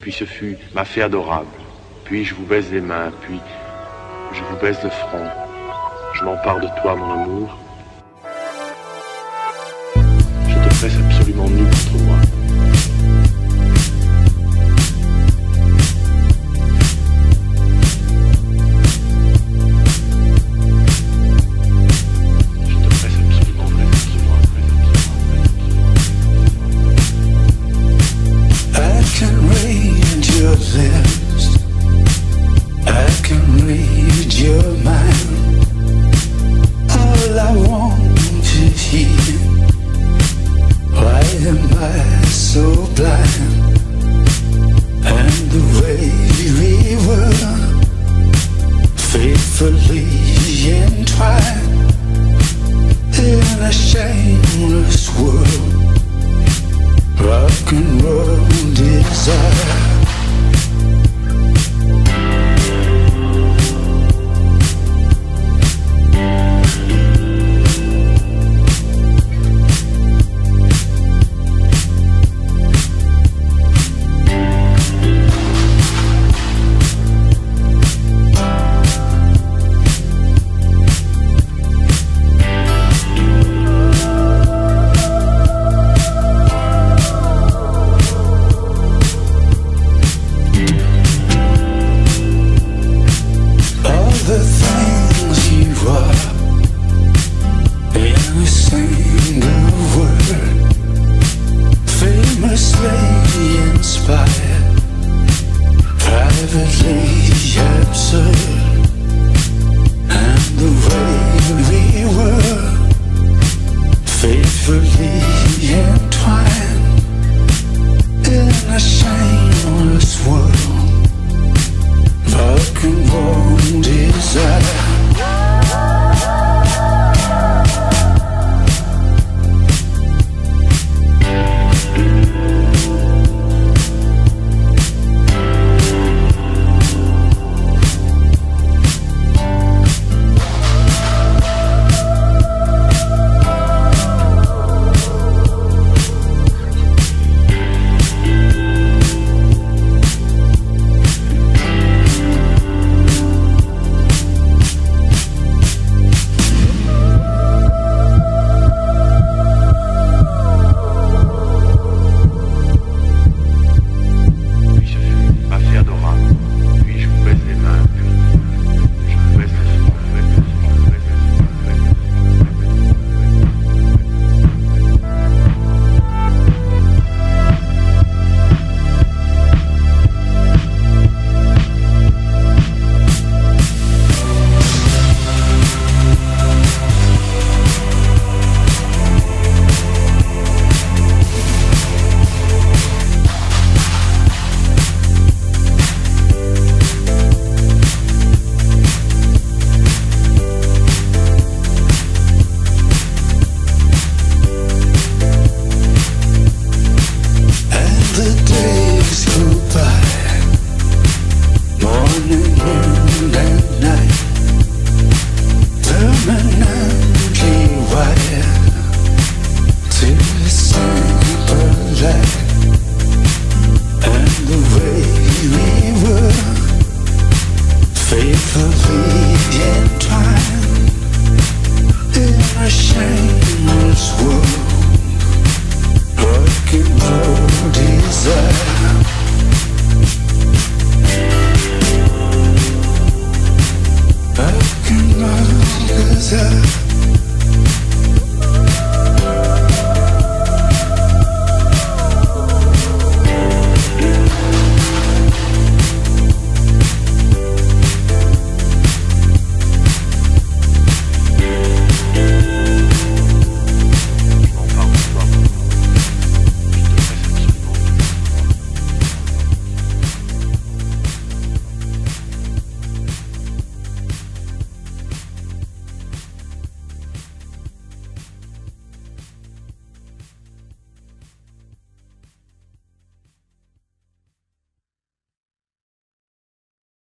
Puis ce fut ma fée adorable. Puis je vous baise les mains, puis je vous baise le front. Je m'empare de toi, mon amour. Je te presse absolument nu contre moi. in a shameless world. Rock and roll desire. sun. in a shameless world.